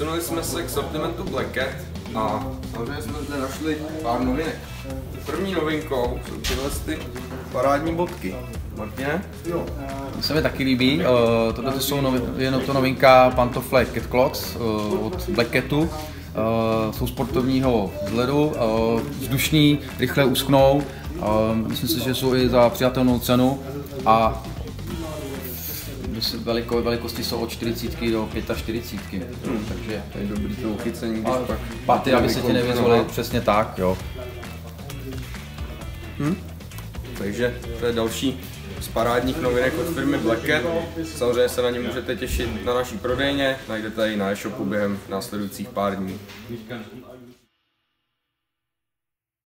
přesunuli jsme se k sortimentu Black Cat a samozřejmě jsme zde našli pár novinek. První novinkou jsou tyhle ty parádní bodky. Martine? To se mi taky líbí. Uh, tohle to jsou novi, je to novinka pantofle Cat Clogs uh, od Black Catu. Uh, jsou sportovního vzhledu, uh, vzdušní, rychle usknou. Uh, myslím si, že jsou i za přijatelnou cenu a veliko, velikosti jsou od 40 do 45, hmm. takže to je dobrý to uchycení, když pak... Paty, aby se ti nevyzvali, přesně tak, jo. Hmm? Takže to je další z parádních novinek od firmy Black Cat. Samozřejmě se na ně můžete těšit na naší prodejně, najdete ji na e-shopu během následujících pár dní.